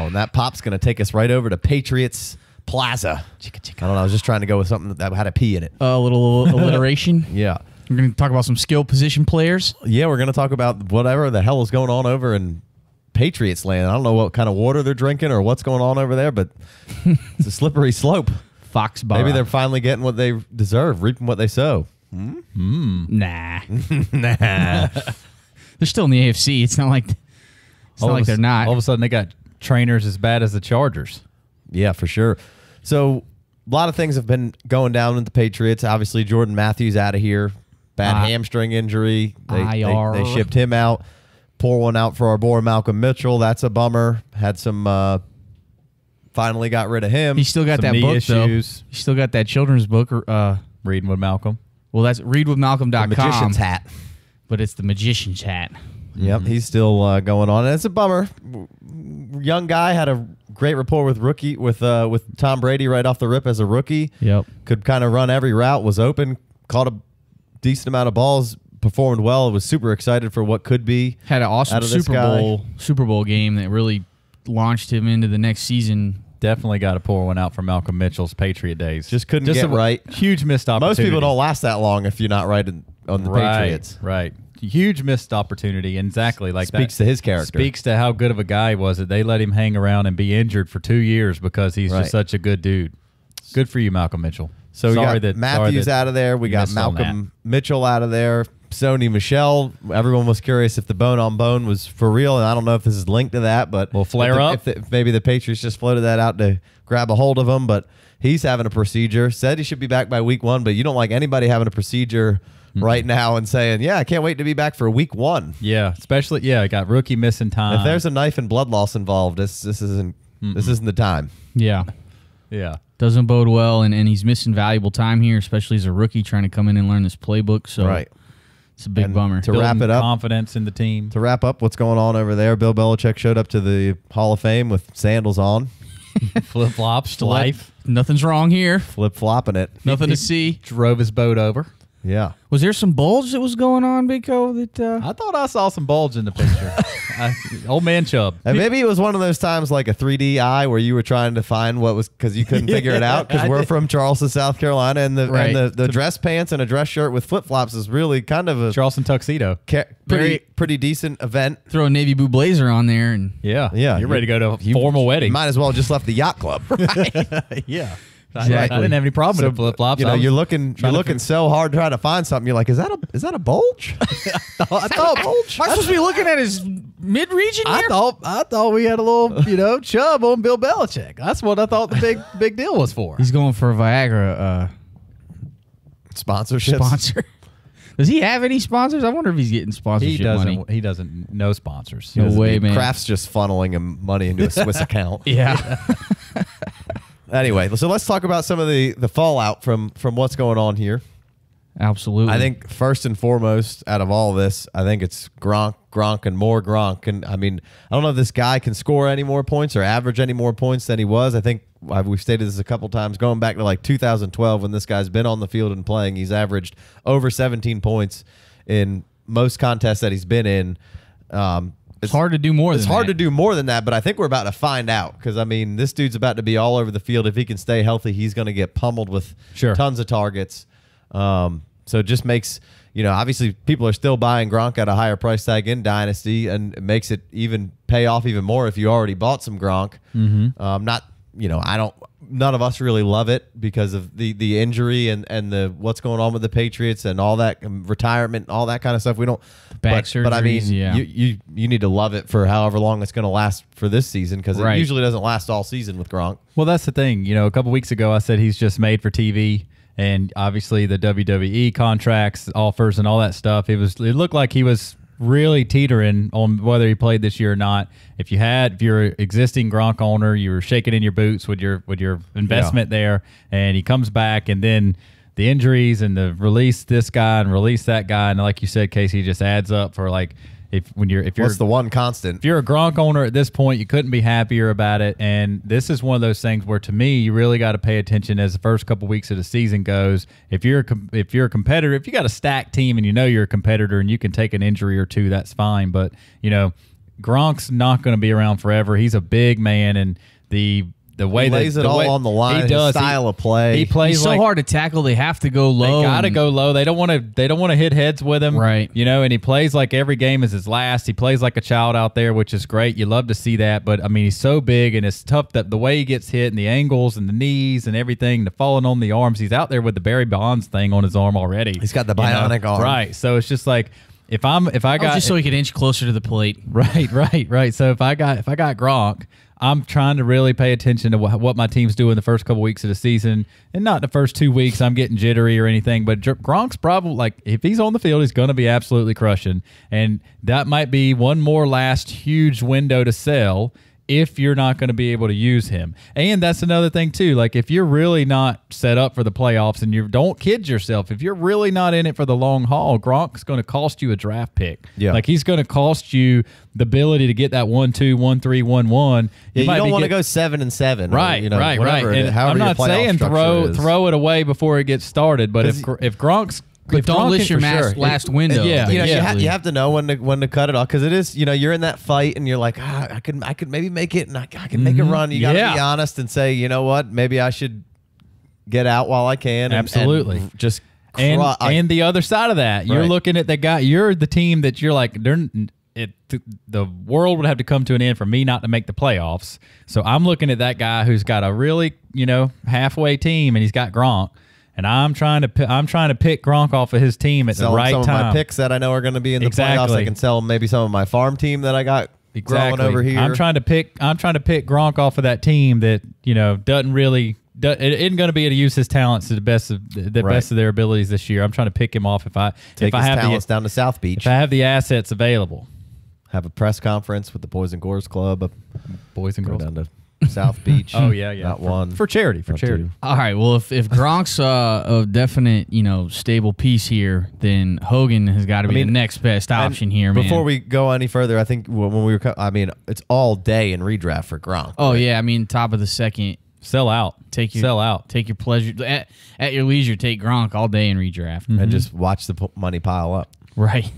Oh, and that pop's going to take us right over to Patriots Plaza. I don't know. I was just trying to go with something that had a P in it. A little alliteration. Yeah. We're going to talk about some skill position players. Yeah, we're going to talk about whatever the hell is going on over in Patriots land. I don't know what kind of water they're drinking or what's going on over there, but it's a slippery slope. Foxborough. Maybe they're finally getting what they deserve, reaping what they sow. Hmm? Hmm. Nah. nah. They're still in the AFC. It's not like it's not All like a they're not. All of a sudden, they got trainers as bad as the Chargers. Yeah, for sure. So a lot of things have been going down with the Patriots. Obviously, Jordan Matthews out of here, bad Uh, hamstring injury. They, they, IR. they shipped him out. Pour one out for our boy Malcolm Mitchell. That's a bummer. Had some. Uh, finally got rid of him. He still got Some that knee book issues. though. He's still got that children's book. Uh, Reading with Malcolm. well, that's readwithmalcolm.com. the magician's hat. But it's the magician's hat. Yep, he's still uh, going on. And it's a bummer. Young guy had a great rapport with rookie with uh, with Tom Brady right off the rip as a rookie. Yep. Could kind of run every route. Was open. Caught a decent amount of balls. Performed well. Was super excited for what could be. Had an awesome Out of this Super. Bowl Super Bowl game that really launched him into the next season. Definitely got to pour one out for Malcolm Mitchell's Patriot days. Just couldn't get a right. Huge missed opportunity. Most people don't last that long if you're not right in, on the right, Patriots. Right. Huge missed opportunity. And exactly like Speaks that. to his character. Speaks to how good of a guy he was that they let him hang around and be injured for two years because he's Right. just such a good dude. Good for you, Malcolm Mitchell. So we sorry got that Matthews sorry that out of there. We got Malcolm Mitchell out of there. Sony Michel. Everyone was curious if the bone on bone was for real, and I don't know if this is linked to that. But Well, flare if the- up. If, the- if maybe the Patriots just floated that out to grab a hold of him, but he's having a procedure. Said he should be back by week one, but you don't like anybody having a procedure hmm. right now and saying, "Yeah, I can't wait to be back for week one." Yeah, especially yeah, I got rookie missing time. if there's a knife and blood loss involved, this this isn't this isn't the time. Yeah. yeah, Doesn't bode well, and, and he's missing valuable time here, especially as a rookie trying to come in and learn this playbook. So it's a big And bummer. to wrap it up, confidence in the team. to wrap up what's going on over there, Bill Belichick showed up to the Hall of Fame with sandals on, Flip flops to life. Nothing's wrong here. flip flopping it. Nothing to see. Drove his boat over. Yeah. Was there some bulge that was going on, Big Co? That uh, I thought I saw some bulge in the picture. I, old man Chubb. And maybe it was one of those times like a 3D eye where you were trying to find what was because you couldn't figure it out because we're did. from Charleston, South Carolina, and the Right. and the, the dress pants and a dress shirt with flip flops is really kind of a Charleston tuxedo. ca- pretty Very- pretty decent event. throw a navy blue blazer on there, and Yeah, Yeah, You're you- ready to go to a You- formal You wedding. might as well just left the yacht club. yeah, I- Exactly. I, didn't have any problem So, with flip flops. You know, you're looking you're looking so hard trying to find something. You're like, is that a is that a bulge? I thought. am I supposed to be looking at his mid region I thought I thought we had a little, you know, chub on Bill Belichick. That's what I thought the big big deal was for. He's going for a Viagra uh, Sponsorships. sponsor. Does he have any sponsors? I wonder if he's getting He sponsorship doesn't. money. He doesn't. No sponsors. No way, man. Kraft's just funneling him money into a Swiss account. Yeah. Anyway, so let's talk about some of the the fallout from from what's going on here. Absolutely. I think first and foremost, out of all this, I think it's Gronk, Gronk, and more Gronk. And I mean, I don't know if this guy can score any more points or average any more points than he was. I think we've stated this a couple times, going back to like 2012 when this guy's been on the field and playing. He's averaged over 17 points in most contests that he's been in. Um, it's hard to do more it's than hard that. to do more than that, but I think we're about to find out because I mean, this dude's about to be all over the field. If he can stay healthy, he's going to get pummeled with Sure. tons of targets. Um, so it just makes you know, obviously, people are still buying Gronk at a higher price tag in Dynasty, and it makes it even pay off even more if you already bought some Gronk. Mm-hmm. Um, not you know, I don't. None of us really love it because of the the injury and and the what's going on with the Patriots and all that um, retirement, all that kind of stuff. We don't. Back but, but I mean, yeah. you, you you need to love it for however long it's going to last for this season because Right. it usually doesn't last all season with Gronk. Well, that's the thing. You know, a couple weeks ago, I said he's just made for TV, and obviously the WWE contracts, offers, and all that stuff. It was. It looked like he was really teetering on whether he played this year or not. If you had, if you're an existing Gronk owner, you were shaking in your boots with your with your investment there, and he comes back, and then the injuries and the release this guy and release that guy, and like you said, Casey, just adds up for like. If when you're if you're What's the one constant? if you're a Gronk owner at this point, you couldn't be happier about it. And this is one of those things where, to me, you really got to pay attention as the first couple weeks of the season goes. If you're a, if you're a competitor, if you got a stacked team and you know you're a competitor and you can take an injury or two, that's fine. But you know, Gronk's not going to be around forever. He's a big man, and the the way He that it the all way- on the line. He his does. He- style of play. He plays He's so like hard to tackle. They have to go low. they gotta go low. They don't want to. They don't want to hit heads with him, Right. You know, and he plays like every game is his last. He plays like a child out there, which is great. You love to see that. But I mean, he's so big and it's tough that the way he gets hit and the angles and the knees and everything, the falling on the arms. He's out there with the Barry Bonds thing on his arm already. He's got the you know? bionic arm. right? So it's just like if I'm if I Oh, got just so he could inch closer to the plate. Right, right, right. So if I got if I got Gronk, I'm trying to really pay attention to what, what my team's doing the first couple weeks of the season, and not the first two weeks. I'm getting jittery or anything, but Gronk's probably like if he's on the field, he's going to be absolutely crushing, and that might be one more last huge window to sell if you're not going to be able to use him. And that's another thing too. Like if you're really not set up for the playoffs and you don't kid yourself, if you're really not in it for the long haul, Gronk's going to cost you a draft pick. Yeah. Like he's going to cost you the ability to get that one two one three one one. Yeah, you, don't want to go seven and seven, or, Right, you know, right, right. it- And I'm not saying throw is. throw it away before it gets started, but if if Gronk's But don't list your for mas- sure. last window. yeah, you know, you, ha- you have to know when to when to cut it off because it is, you know, you're in that fight and you're like, ah, I could I could maybe make it and I, I can make a run. You got to Mm-hmm. Yeah. be honest and say, you know what, maybe I should get out while I can. and- Absolutely. and just and I- and the other side of that, you're Right. looking at the guy. You're the team that you're like. They're, it, the world would have to come to an end for me not to make the playoffs. So I'm looking at that guy who's got a really you know halfway team, and he's got Gronk, and I'm trying to I'm trying to pick Gronk off of his team at sell the right some time. of my picks that I know are going to be in the playoffs. I can sell maybe some of my farm team that I got exactly. growing over here. I'm trying to pick. I'm trying to pick Gronk off of that team that you know doesn't really. do- It isn't going to be able to use his talents to the best of the Right. best of their abilities this year. I'm trying to pick him off if I take if I his have talents the down to South Beach. if I have the assets available. have a press conference with the Boys and Girls Club. Boys and girls. down to South Beach. Oh yeah, yeah. Not for, one for charity. For charity. two. All right. Well, if if Gronk's uh, a definite, you know, stable piece here, then Hogan has got to be mean, the next best option here, man. Before we go any further, I think when when we were, I mean, it's all day in redraft for Gronk. oh yeah, I mean, top of the second, Sell out. take your sell out. take your pleasure at, at your leisure. Take Gronk all day in redraft. and just watch the p- money pile up. Right.